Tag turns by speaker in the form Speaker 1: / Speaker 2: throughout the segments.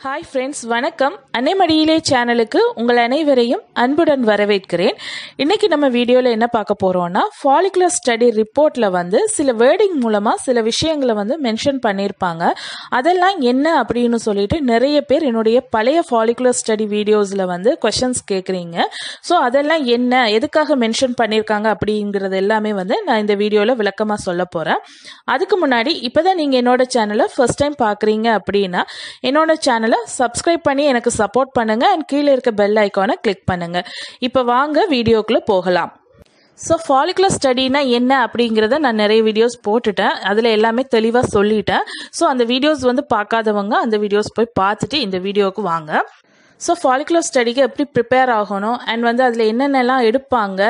Speaker 1: Hi friends வணக்கம். அன்னைமடியிலே சேனலுக்கு உங்கள் அனைவரையும் அன்புடன் வரவேற்கிறேன். இன்னைக்கு நம்ம வீடியோவில் என்ன பார்க்க போகிறோம்னா ஃபாலிகுலர் ஸ்டடி ரிப்போர்ட்டில் வந்து சில வேர்டிங் மூலமாக சில விஷயங்களை வந்து மென்ஷன் பண்ணியிருப்பாங்க. அதெல்லாம் என்ன அப்படின்னு சொல்லிட்டு நிறைய பேர் என்னுடைய பழைய ஃபாலிகுலர் ஸ்டடி வீடியோஸில் வந்து கொஷின்ஸ் கேட்குறீங்க ஸோ அதெல்லாம் என்ன எதுக்காக மென்ஷன் பண்ணியிருக்காங்க அப்படிங்கிறது எல்லாமே வந்து நான் இந்த வீடியோவில் விளக்கமாக சொல்ல போகிறேன் அதுக்கு முன்னாடி இப்போ தான் நீங்கள் என்னோட சேனலை ஃபர்ஸ்ட் டைம் பார்க்குறீங்க அப்படின்னா என்னோட சேனல் சப்ஸ்கிரைப் பண்ணி எனக்கு சப்போர்ட் பண்ணுங்க. அண்ட் கீழே இருக்க பெல் ஐக்கானை கிளிக் பண்ணுங்க. இப்போ வாங்க வீடியோக்குள்ள போகலாம். ஸோ ஃபாலிகுலர் ஸ்டடினா என்ன அப்படிங்கிறத நான் நிறைய வீடியோஸ் போட்டுட்டேன். அதில் எல்லாமே தெளிவாக சொல்லிட்டேன். ஸோ அந்த வீடியோஸ் வந்து பார்க்காதவங்க அந்த வீடியோஸ் போய் பார்த்துட்டு இந்த வீடியோவுக்கு வாங்க. ஸோ ஃபாலிகுலர் ஸ்டடிக்கு எப்படி ப்ரிப்பேர் ஆகணும்? அண்ட் வந்து அதில் என்னென்னலாம் எடுப்பாங்க?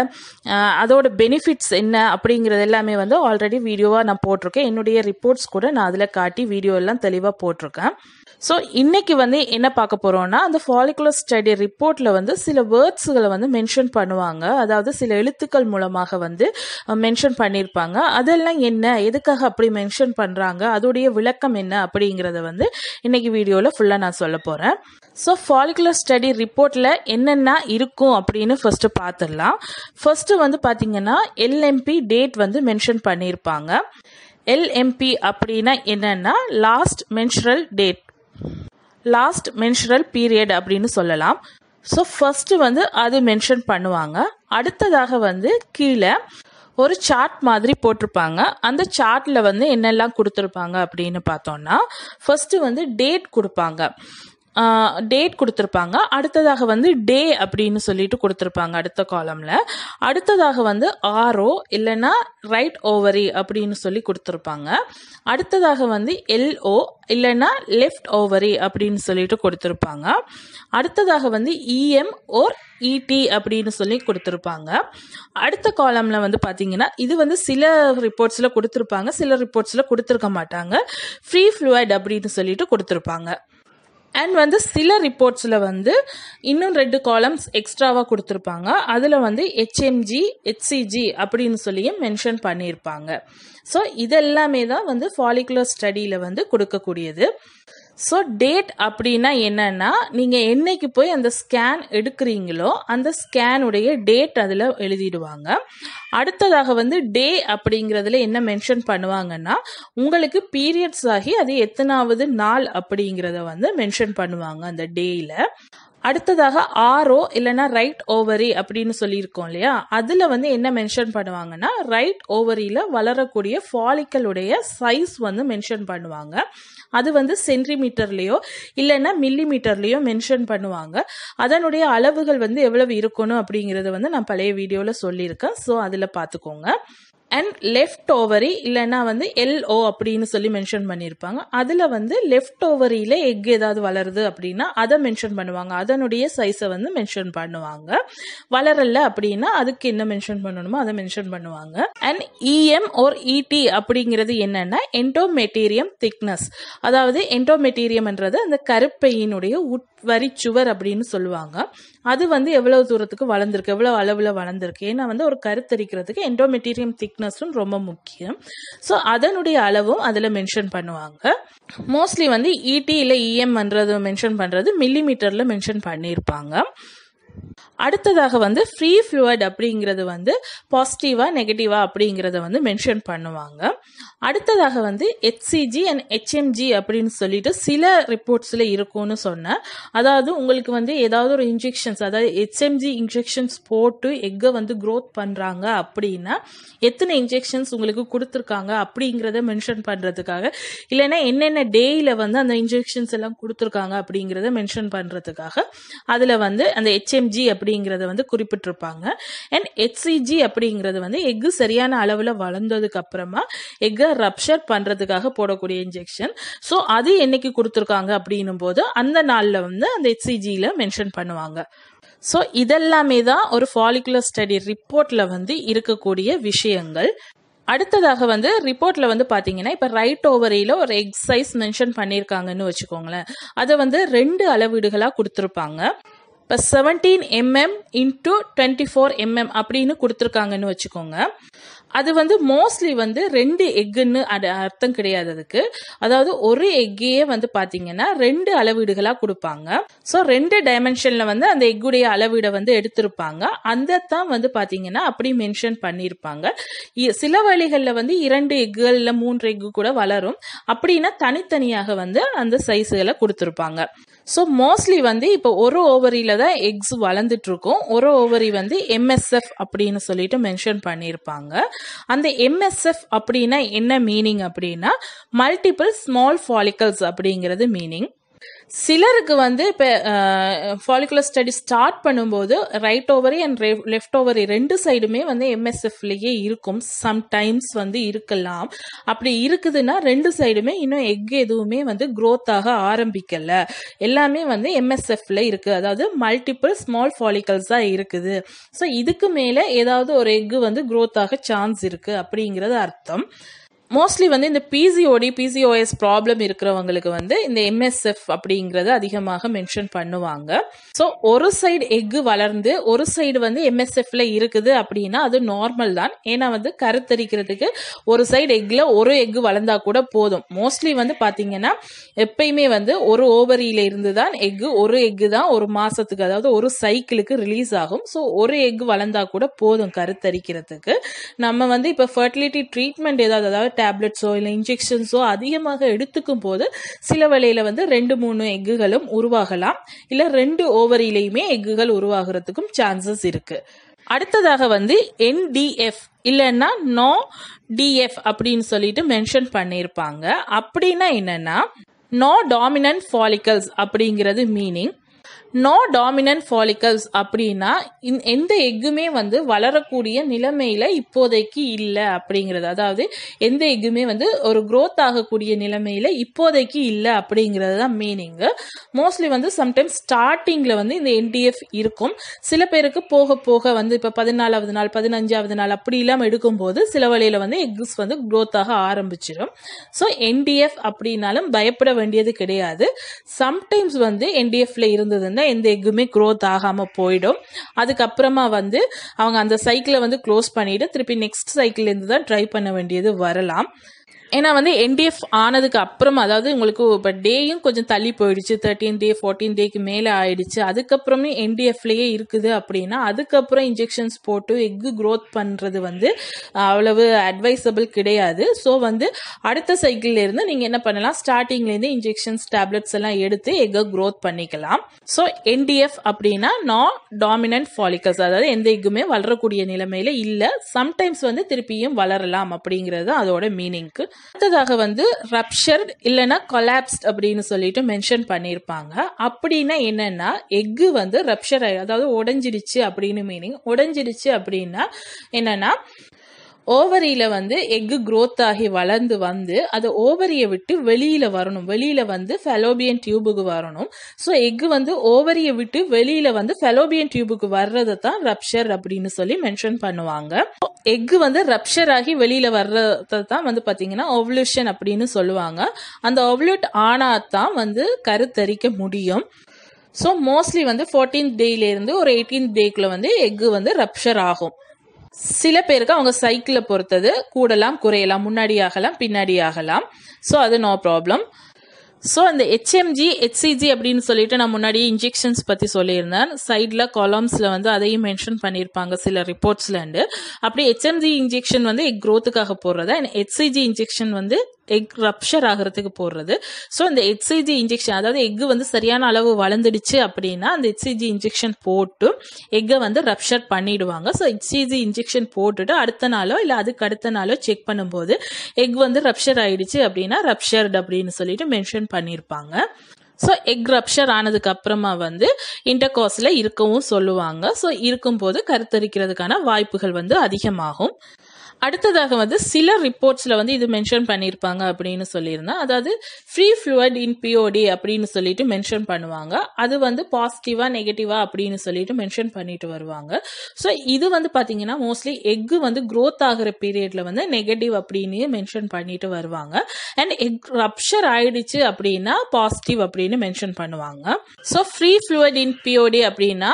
Speaker 1: அதோட பெனிஃபிட்ஸ் என்ன அப்படிங்கிறது எல்லாமே வந்து ஆல்ரெடி வீடியோவாக நான் போட்டிருக்கேன். என்னுடைய ரிப்போர்ட்ஸ் கூட நான் அதில் காட்டி வீடியோ எல்லாம் தெளிவாக போட்டிருக்கேன். ஸோ இன்னைக்கு வந்து என்ன பார்க்க போறோம்னா அந்த ஃபாலிகுலர் ஸ்டடி ரிப்போர்ட்ல வந்து சில வேர்ட்ஸுகளை வந்து மென்ஷன் பண்ணுவாங்க. அதாவது சில எழுத்துக்கள் மூலமாக வந்து மென்ஷன் பண்ணியிருப்பாங்க. அதெல்லாம் என்ன? எதுக்காக அப்படி மென்ஷன் பண்றாங்க? அதோடைய விளக்கம் என்ன? அப்படிங்கிறத வந்து இன்னைக்கு வீடியோவில் ஃபுல்லாக நான் சொல்ல போறேன். ஸோ ஃபாலிகுலர் ஸ்டடி ரிப்போர்ட்ல என்னென்ன இருக்கும் அப்படின்னு ஃபர்ஸ்ட் பார்த்துடலாம் ஃபர்ஸ்ட் வந்து பார்த்தீங்கன்னா எல்எம்பி டேட் வந்து மென்ஷன் பண்ணியிருப்பாங்க. எல்எம்பி அப்படின்னா என்னன்னா last menstrual date last menstrual period அப்படின்னு சொல்லலாம். ஸோ ஃபர்ஸ்ட் வந்து அது மென்ஷன் பண்ணுவாங்க. அடுத்ததாக வந்து கீழே ஒரு சார்ட் மாதிரி போட்டிருப்பாங்க. அந்த சார்ட்ல வந்து என்னெல்லாம் கொடுத்துருப்பாங்க அப்படின்னு பார்த்தோம்னா ஃபர்ஸ்ட் வந்து டேட் கொடுப்பாங்க. டேட் கொடுத்துருப்பாங்க. அடுத்ததாக வந்து டே அப்படின்னு சொல்லிட்டு கொடுத்துருப்பாங்க அடுத்த காலம்ல அடுத்ததாக வந்து ஆரோ இல்லைன்னா ரைட் ஓவரி e அப்படின்னு சொல்லி கொடுத்துருப்பாங்க. அடுத்ததாக வந்து எல்ஓ இல்லைன்னா லெஃப்ட் ஓவரி e அப்படின்னு சொல்லிட்டு கொடுத்துருப்பாங்க. அடுத்ததாக வந்து இஎம் ஓர் இடி அப்படின்னு சொல்லி கொடுத்துருப்பாங்க. அடுத்த காலம்ல வந்து பார்த்தீங்கன்னா இது வந்து சில ரிப்போர்ட்ஸில் கொடுத்துருப்பாங்க. சில ரிப்போர்ட்ஸில் கொடுத்துருக்க மாட்டாங்க. ஃப்ரீ ஃப்ளூயிட் அப்படின்னு சொல்லிட்டு கொடுத்துருப்பாங்க. அண்ட் வந்து சில ரிப்போர்ட்ஸில் வந்து இன்னும் ரெண்டு காலம்ஸ் எக்ஸ்ட்ராவாக கொடுத்துருப்பாங்க. அதில் வந்து ஹெச்எம்ஜி ஹெச்சிஜி அப்படின்னு சொல்லியும் மென்ஷன் பண்ணியிருப்பாங்க. ஸோ இதெல்லாமே தான் வந்து ஃபாலிகுலர் ஸ்டடியில் வந்து கொடுக்கக்கூடியது. ஸோ டேட் அப்படின்னா என்னன்னா நீங்கள் என்னைக்கு போய் அந்த ஸ்கேன் எடுக்கிறீங்களோ அந்த ஸ்கேனுடைய டேட் அதில் எழுதிடுவாங்க. அடுத்ததாக வந்து டே அப்படிங்கிறதுல என்ன மென்ஷன் பண்ணுவாங்கன்னா உங்களுக்கு பீரியட்ஸ் ஆகி அது எத்தனாவது நாள் அப்படிங்கிறத வந்து மென்ஷன் பண்ணுவாங்க அந்த டேயில் அடுத்ததாக ஆரோ இல்லைன்னா ரைட் ஓவரி அப்படின்னு சொல்லியிருக்கோம் இல்லையா? அதில் வந்து என்ன மென்ஷன் பண்ணுவாங்கன்னா ரைட் ஓவரியில் வளரக்கூடிய ஃபாலிக்கலுடைய சைஸ் வந்து மென்ஷன் பண்ணுவாங்க. அது வந்து சென்டிமீட்டர்லேயோ இல்லைன்னா மில்லி மீட்டர்லேயோ மென்ஷன் பண்ணுவாங்க. அதனுடைய அளவுகள் வந்து எவ்வளவு இருக்கணும் அப்படிங்கிறத வந்து நான் பழைய வீடியோவில் சொல்லியிருக்கேன். ஸோ அதில் பார்த்துக்கோங்க. அண்ட் லெஃப்ட் ஓவரி இல்லைன்னா வந்து எல்ஓ அப்படின்னு சொல்லி மென்ஷன் பண்ணியிருப்பாங்க அதில் வந்து லெஃப்ட் ஓவரியில் எக் ஏதாவது வளருது அப்படின்னா அதை மென்ஷன் பண்ணுவாங்க. அதனுடைய சைஸை வந்து மென்ஷன் பண்ணுவாங்க. வளரல அப்படின்னா அதுக்கு என்ன மென்ஷன் பண்ணணுமோ அதை மென்ஷன் பண்ணுவாங்க. அண்ட் இஎம் ஓர் இடி அப்படிங்கிறது என்னன்னா என்டோமெட்டீரியம் திக்னஸ் அதாவது என்டோமெட்டீரியம்ன்றது அந்த கருப்பையினுடைய உட் சுவர் அப்படின்னு சொல்லுவாங்க. அது வந்து எவ்வளவு தூரத்துக்கு வளர்ந்துருக்கு எவ்வளவு அளவில் வளர்ந்துருக்கு? ஏன்னா வந்து ஒரு கருத்தரிக்கிறதுக்கு என்டோமெட்டீரியம் திக்னஸும் ரொம்ப முக்கியம். ஸோ அதனுடைய அளவும் அதில் மென்ஷன் பண்ணுவாங்க. மோஸ்ட்லி வந்து இடி இல்லை இஎம்ன்றது மென்ஷன் பண்ணுறது மில்லி மீட்டரில் மென்ஷன் பண்ணியிருப்பாங்க அடுத்ததாக வந்து ஃப்ரீ ஃப்ளூயிட் அப்படிங்கிறது வந்து பாசிட்டிவா நெகட்டிவா அப்படிங்கிறத வந்து மென்ஷன் பண்ணுவாங்க. அடுத்ததாக வந்து ஹெச்சிஜி அண்ட் ஹெச்எம்ஜி அப்படின்னு சொல்லிட்டு சில ரிப்போர்ட்ஸில் இருக்கும்னு சொன்னேன். அதாவது உங்களுக்கு வந்து ஏதாவது ஒரு இன்ஜெக்ஷன்ஸ் அதாவது ஹெச்எம்ஜி இன்ஜெக்ஷன்ஸ் போட்டு எக்கை வந்து க்ரோத் பண்ணுறாங்க அப்படின்னா எத்தனை இன்ஜெக்ஷன்ஸ் உங்களுக்கு கொடுத்துருக்காங்க அப்படிங்கிறத மென்ஷன் பண்ணுறதுக்காக இல்லைன்னா என்னென்ன டேயில் வந்து அந்த இன்ஜெக்ஷன்ஸ் எல்லாம் கொடுத்துருக்காங்க அப்படிங்கிறத மென்ஷன் பண்ணுறதுக்காக அதில் வந்து அந்த ஹெச்எம்ஜி அப்படிங்கிறத வந்து குறிப்பிட்டிருப்பாங்க. அண்ட் ஹெச்சிஜி அப்படிங்கிறது வந்து எக்கு சரியான அளவில் வளர்ந்ததுக்கு அப்புறமா எக்கை ரப்ஷர் பண்ணுறதுக்காக போடக்கூடிய இன்ஜெக்ஷன் ஸோ அது என்னைக்கு கொடுத்துருக்காங்க அப்படின்னும் போது அந்த நாளில் வந்து அந்த ஹெச்சிஜியில் மென்ஷன் பண்ணுவாங்க. ஸோ இதெல்லாமே தான் ஒரு ஃபாலிகுலர் ஸ்டடி ரிப்போர்ட்ல வந்து இருக்கக்கூடிய விஷயங்கள். அடுத்ததாக வந்து ரிப்போர்ட்ல வந்து பாத்தீங்கன்னா இப்ப ரைட் ஓவரியில ஒரு எக்ஸசைஸ் மென்ஷன் பண்ணியிருக்காங்கன்னு வச்சுக்கோங்களேன். அதை வந்து ரெண்டு அளவீடுகளா கொடுத்துருப்பாங்க. இப்போ seventeen mm into twenty four mm அப்படின்னு கொடுத்துருக்காங்கன்னு வச்சுக்கோங்க. அது வந்து மோஸ்ட்லி வந்து ரெண்டு எக்குன்னு அது அர்த்தம் கிடையாது அதுக்கு. அதாவது ஒரு எக்கையே வந்து பாத்தீங்கன்னா ரெண்டு அளவீடுகளா கொடுப்பாங்க. ஸோ ரெண்டு டைமென்ஷன்ல வந்து அந்த எக்குடைய அளவீடை வந்து எடுத்திருப்பாங்க. அந்த தான் வந்து பாத்தீங்கன்னா அப்படி மென்ஷன் பண்ணியிருப்பாங்க. இ- சில வழிகளில் வந்து இரண்டு எக்குகள் மூன்று எக்கு கூட வளரும். அப்படின்னா தனித்தனியாக வந்து அந்த சைஸுகளை கொடுத்துருப்பாங்க. ஸோ மோஸ்ட்லி வந்து இப்போ ஒரு ஓவரியில தான் எக்ஸ் வளர்ந்துட்டு இருக்கும் ஒரு ஓவரி வந்து எம்எஸ்எஃப் அப்படின்னு சொல்லிட்டு மென்ஷன் பண்ணியிருப்பாங்க அந்த எம்எஸ்எஃப் அப்படின்னா என்ன மீனிங் அப்படின்னா மல்டிபிள் ஸ்மால் ஃபாலிக்கல்ஸ் அப்படிங்கிறது மீனிங் சிலருக்கு வந்து இப்போ ஃபாலிகுலர் ஸ்டடி ஸ்டார்ட் பண்ணும்போது right ovary and left ovary ரெண்டு சைடுமே வந்து எம்எஸ்எஃப்லேயே இருக்கும். சம்டைம்ஸ் வந்து இருக்கலாம். அப்படி இருக்குதுன்னா ரெண்டு சைடுமே இன்னும் எக் எதுவுமே வந்து க்ரோத் ஆக ஆரம்பிக்கல. எல்லாமே வந்து எம்எஸ்எஃப்ல இருக்கு. அதாவது மல்டிபிள் ஸ்மால் ஃபாலிகல்ஸ் தான் இருக்குது. ஸோ இதுக்கு மேலே ஏதாவது ஒரு எக் வந்து க்ரோத் ஆக சான்ஸ் இருக்கு அப்படிங்கிறது அர்த்தம். மோஸ்ட்லி வந்து இந்த பிசிஓடி பிசிஓஎஸ் ப்ராப்ளம் இருக்கிறவங்களுக்கு வந்து இந்த எம்எஸ்எஃப் அப்படிங்கறது அதிகமாக மென்ஷன் பண்ணுவாங்க. ஸோ ஒரு சைடு எக்கு வளர்ந்து ஒரு சைடு வந்து எம்எஸ்எஃப்ல இருக்குது அப்படின்னா அது நார்மல் தான். ஏன்னா வந்து கருத்தரிக்கிறதுக்கு ஒரு சைடு எக்ல ஒரு எக்கு வளர்ந்தா கூட போதும். மோஸ்ட்லி வந்து பாத்தீங்கன்னா எப்பயுமே வந்து ஒரு ஓவரியில இருந்து தான் எக்கு ஒரு எக்கு தான் ஒரு மாசத்துக்கு அதாவது ஒரு சைக்கிளுக்கு ரிலீஸ் ஆகும். ஸோ ஒரு எக் வளர்ந்தா கூட போதும் கருத்தரிக்கிறதுக்கு. நம்ம வந்து இப்போ ஃபர்டிலிட்டி ட்ரீட்மெண்ட் ஏதாவது அதாவது டேப்லெட்ஸோ இல்லை இன்ஜெக்ஷன்ஸோ அதிகமாக எடுத்துக்கும் போது சில வேளையில் வந்து ரெண்டு மூணு எக்குகளும் உருவாகலாம். இல்லை ரெண்டு ஓவரிலையுமே எக்குகள் உருவாகிறதுக்கும் சான்சஸ் இருக்கு. அடுத்ததாக வந்து என்டிஎஃப் இல்லைன்னா நோ டிஎஃப் அப்படின்னு சொல்லிட்டு மென்ஷன் பண்ணியிருப்பாங்க அப்படின்னா என்னன்னா நோ டாமினன்ட் ஃபாலிக்கல்ஸ் அப்படிங்கிறது மீனிங் நோ டாமினன்ட் ஃபாலிக்கல்ஸ் அப்படின்னா இந் எந்த எக்குமே வந்து வளரக்கூடிய நிலைமையில இப்போதைக்கு இல்லை அப்படிங்கிறது. அதாவது எந்த எக்குமே வந்து ஒரு க்ரோத் ஆகக்கூடிய நிலைமையில இப்போதைக்கு இல்லை அப்படிங்கிறது தான் மீனிங்கு மோஸ்ட்லி வந்து சம்டைம்ஸ் ஸ்டார்டிங்ல வந்து இந்த என்டிஎஃப் இருக்கும். சில பேருக்கு போக போக வந்து இப்போ பதினாலாவது நாள் பதினஞ்சாவது நாள் அப்படி இல்லாமல் எடுக்கும்போது சில வழியில வந்து எக்ஸ் வந்து growth ஆக ஆரம்பிச்சிடும் ஸோ என்டிஎஃப் அப்படின்னாலும் பயப்பட வேண்டியது கிடையாது. சம்டைம்ஸ் வந்து என்டிஎஃப்ல இருந்தால் எந்த எக்குமே க்ரோத் ஆகாமல் போயிடும். அதுக்கப்புறமா வந்து அவங்க அந்த சைக்கிளை வந்து க்ளோஸ் பண்ணிவிட்டு திருப்பி நெக்ஸ்ட் சைக்கிள்லேருந்து தான் ட்ரை பண்ண வேண்டியது வரலாம். ஏன்னா வந்து என்டிஎஃப் ஆனதுக்கு அப்புறம் அதாவது உங்களுக்கு இப்போ டேயும் கொஞ்சம் தள்ளி போயிடுச்சு. தேர்ட்டீன் டே ஃபோர்டீன் டேக்கு மேலே ஆயிடுச்சு. அதுக்கப்புறமே என்டிஎஃப்லேயே இருக்குது அப்படின்னா அதுக்கப்புறம் இன்ஜெக்ஷன்ஸ் போட்டு எக்கு க்ரோத் பண்ணுறது வந்து அவ்வளவு அட்வைசபிள் கிடையாது. ஸோ வந்து அடுத்த சைக்கிள்லேருந்து நீங்கள் என்ன பண்ணலாம்? ஸ்டார்டிங்லேருந்து இன்ஜெக்ஷன்ஸ் டேப்லெட்ஸ் எல்லாம் எடுத்து எக்கை க்ரோத் பண்ணிக்கலாம். ஸோ என்டிஎஃப் அப்படின்னா நான் டாமினன்ட் ஃபாலிக்கல்ஸ் அதாவது எந்த எக்குமே வளரக்கூடிய நிலைமையில இல்லை. சம்டைம்ஸ் வந்து திருப்பியும் வளரலாம் அப்படிங்கிறது தான் அதோட மீனிங்க்கு அடுத்ததாக வந்து ரப்ஷர்ட் இல்லைன்னா கொலாப்ஸ்ட் அப்படின்னு சொல்லிட்டு மென்ஷன் பண்ணியிருப்பாங்க. அப்படின்னா என்னன்னா எக்கு வந்து ரப்ஷர் அதாவது உடஞ்சிடுச்சு அப்படின்னு மீனிங் உடஞ்சிடுச்சு அப்படின்னா என்னன்னா ஓவரியில வந்து எக்கு க்ரோத் ஆகி வளர்ந்து வந்து அது ஓவரியை விட்டு வெளியில வரணும். வெளியில வந்து ஃபெலோபியன் டியூபுக்கு வரணும். ஸோ எக்கு வந்து ஓவரியை விட்டு வெளியில வந்து ஃபெலோபியன் டியூபுக்கு வர்றதை தான் ரப்ஷர் அப்படின்னு சொல்லி மென்ஷன் பண்ணுவாங்க. எக்கு வந்து ரப்ஷர் ஆகி வெளியில வர்றதை தான் வந்து பார்த்தீங்கன்னா ஒவ்லூஷன் அப்படின்னு சொல்லுவாங்க. அந்த ஒவ்லூட் ஆனா தான் வந்து கருத்தரிக்க முடியும். ஸோ மோஸ்ட்லி வந்து ஃபோர்டீன்த் டேலேருந்து ஒரு எயிட்டீன்த் டேக்குள்ள வந்து எக்கு வந்து ரப்ஷர் ஆகும். சில பேருக்கு அவங்க சைக்கிளை பொறுத்தது கூடலாம் குறையலாம் முன்னாடி ஆகலாம் பின்னாடி ஆகலாம் ஸோ அது நோ ப்ராப்ளம் ஸோ அந்த ஹெச்எம்ஜி ஹெச்சிஜி அப்படின்னு சொல்லிட்டு நான் முன்னாடி இன்ஜெக்ஷன்ஸ் பற்றி சொல்லியிருந்தேன். சைடில் காலம்ஸில் வந்து அதையும் மென்ஷன் பண்ணியிருப்பாங்க சில ரிப்போர்ட்ஸ்லேருந்து அப்படி ஹெச்எம்ஜி இன்ஜெக்ஷன் வந்து எக் க்ரோத்துக்காக போடுறது அண்ட் ஹெச்சிஜி இன்ஜெக்ஷன் வந்து எக் ரப்ஷர் ஆகிறதுக்கு போடுறது. ஸோ இந்த எச்ஐஜி இன்ஜெக்ஷன் அதாவது எக் வந்து சரியான அளவு வளர்ந்துடுச்சு அப்படின்னா அந்த எச்ஐஜி இன்ஜெக்ஷன் போட்டு எக்கை வந்து ரப்ஷர் பண்ணிடுவாங்க. ஸோ எச்ஐஜி இன்ஜெக்ஷன் போட்டுட்டு அடுத்த நாளோ இல்லை அதுக்கு அடுத்த நாளோ செக் பண்ணும்போது எக் வந்து ரப்ஷர் ஆயிடுச்சு அப்படின்னா ரப்ஷர்ட் அப்படின்னு சொல்லிட்டு மென்ஷன் பண்ணியிருப்பாங்க ஸோ எக் ரப்ஷர் ஆனதுக்கு அப்புறமா வந்து இன்டர்காஸ்ல இருக்கவும் சொல்லுவாங்க. ஸோ இருக்கும்போது கருத்தரிக்கிறதுக்கான வாய்ப்புகள் வந்து அதிகமாகும். அடுத்ததாக வந்து சில ரிப்போர்ட்ஸ்ல வந்து இது மென்ஷன் பண்ணியிருப்பாங்க அப்படின்னு சொல்லியிருந்தேன் அதாவது ஃப்ரீ ஃப்ளூயட் இன் பிஓடி அப்படின்னு சொல்லிட்டு மென்ஷன் பண்ணுவாங்க. அது வந்து பாசிட்டிவா நெகட்டிவா அப்படின்னு சொல்லிட்டு மென்ஷன் பண்ணிட்டு வருவாங்க. ஸோ இது வந்து பார்த்தீங்கன்னா மோஸ்ட்லி எக்கு வந்து க்ரோத் ஆகிற பீரியட்ல வந்து நெகட்டிவ் அப்படின்னு மென்ஷன் பண்ணிட்டு வருவாங்க. அண்ட் எக் ரப்ஷர் ஆயிடுச்சு அப்படின்னா பாசிட்டிவ் அப்படின்னு மென்ஷன் பண்ணுவாங்க. So free fluid in POD அப்படின்னா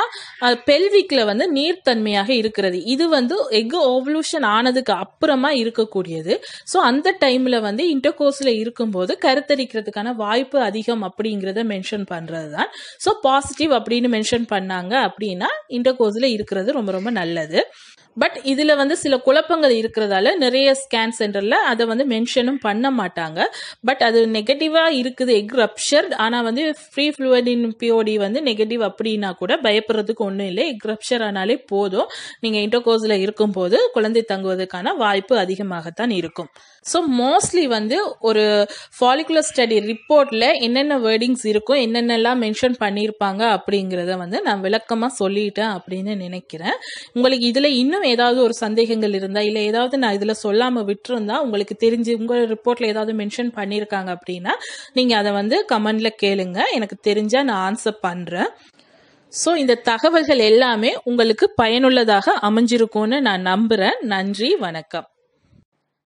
Speaker 1: பெல்விக்ல வந்து நீர்த்தன்மையாக இருக்கிறது. இது வந்து எக் ஓவலூஷன் ஆனதுக்கு அதுக்கு அப்புறமா இருக்கக்கூடியது. ஸோ அந்த டைமில் வந்து இன்டர்கோர்ஸில் இருக்கும்போது கருத்தரிக்கிறதுக்கான வாய்ப்பு அதிகம் அப்படிங்கிறத மென்ஷன் பண்ணுறது தான் ஸோ பாசிட்டிவ் அப்படின்னு மென்ஷன் பண்ணாங்க அப்படின்னா இன்டர்கோர்ஸில் இருக்கிறது ரொம்ப ரொம்ப நல்லது. பட் இதில் வந்து சில குழப்பங்கள் இருக்கிறதால நிறைய ஸ்கேன் சென்டரில் அதை வந்து மென்ஷனும் பண்ண மாட்டாங்க. பட் அது நெகட்டிவாக இருக்குது எக் ரப்ஷர் ஆனால் வந்து ஃப்ரீ ஃப்ளூவடின் பிஓடி வந்து நெகட்டிவ் அப்படின்னா கூட பயப்படுறதுக்கு ஒன்றும் இல்லை. எக் ரப்ஷர் ஆனாலே போதும். நீங்கள் இன்டர்கோஸில் இருக்கும்போது குழந்தை தங்குவதற்கான வாய்ப்பு அதிகமாகத்தான் இருக்கும். ஸோ மோஸ்ட்லி வந்து ஒரு ஃபாலிகுலர் ஸ்டடி ரிப்போர்ட்டில் என்னென்ன வேர்டிங்ஸ் இருக்கும் என்னென்னலாம் மென்ஷன் பண்ணியிருப்பாங்க அப்படிங்கிறத வந்து நான் விளக்கமாக சொல்லிட்டேன் அப்படின்னு நினைக்கிறேன். உங்களுக்கு இதில் இன்னும் இன்னும் ஏதாவது ஒரு சந்தேகங்கள் இருந்தால் இல்லை ஏதாவது நான் இதில் சொல்லாமல் விட்டுருந்தா உங்களுக்கு தெரிஞ்சு உங்கள் ரிப்போர்ட்டில் ஏதாவது மென்ஷன் பண்ணியிருக்காங்க அப்படின்னா நீங்கள் அதை வந்து கமெண்டில் கேளுங்க. எனக்கு தெரிஞ்சால் நான் ஆன்சர் பண்ணுறேன் ஸோ இந்த தகவல்கள் எல்லாமே உங்களுக்கு பயனுள்ளதாக அமைஞ்சிருக்கும்னு நான் நம்புகிறேன் நன்றி வணக்கம்.